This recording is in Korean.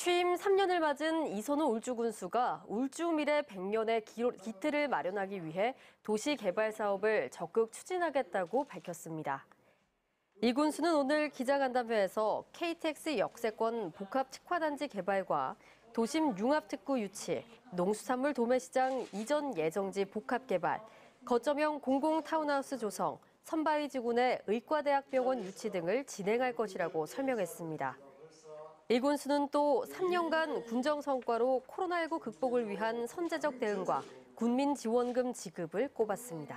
취임 3년을 맞은 이선호 울주 군수가 울주 미래 100년의 기- 기틀을 마련하기 위해 도시 개발 사업을 적극 추진하겠다고 밝혔습니다. 이 군수는 오늘 기자간담회에서 KTX 역세권 복합 특화단지 개발과 도심 융합특구 유치, 농수산물 도매시장 이전 예정지 복합 개발, 거점형 공공 타운하우스 조성, 선바위 지구 내 의과대학병원 유치 등을 진행할 것이라고 설명했습니다. 이 군수는 또 3년간 군정 성과로 코로나19 극복을 위한 선제적 대응과 군민 지원금 지급을 꼽았습니다.